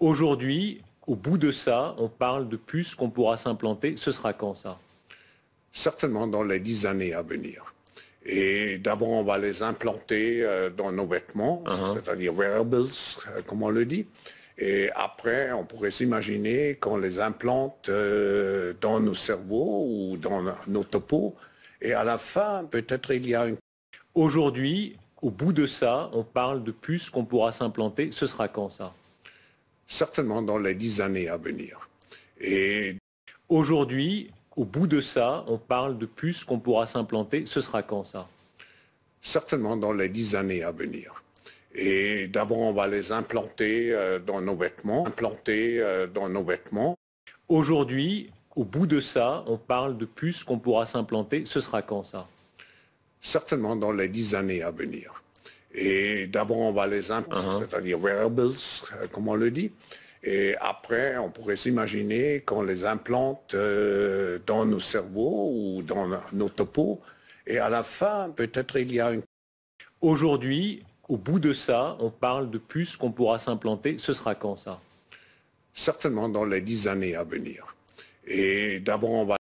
Aujourd'hui, au bout de ça, on parle de puces qu'on pourra s'implanter. Ce sera quand ça? Certainement dans les dix années à venir. Et d'abord, on va les implanter euh, dans nos vêtements, Uh-huh. c'est-à-dire wearables, euh, comme on le dit. Et après, on pourrait s'imaginer qu'on les implante euh, dans nos cerveaux ou dans nos topos. Et à la fin, peut-être il y a une Aujourd'hui, au bout de ça, on parle de puces qu'on pourra s'implanter. Ce sera quand ça? Certainement dans les dix années à venir. Et Aujourd'hui, au bout de ça, on parle de puces qu'on pourra s'implanter. Ce sera quand ça? Certainement dans les dix années à venir. Et d'abord, on va les implanter euh, dans nos vêtements, implanter euh, dans nos vêtements. Aujourd'hui, au bout de ça, on parle de puces qu'on pourra s'implanter. Ce sera quand ça? Certainement dans les dix années à venir. Et d'abord, on va les implanter, c'est-à-dire wearables, euh, comme on le dit. Et après, on pourrait s'imaginer qu'on les implante euh, dans nos cerveaux ou dans nos topos. Et à la fin, peut-être il y a une Aujourd'hui, au bout de ça, on parle de puces qu'on pourra s'implanter. Ce sera quand ça? Certainement dans les dix années à venir. Et d'abord, on va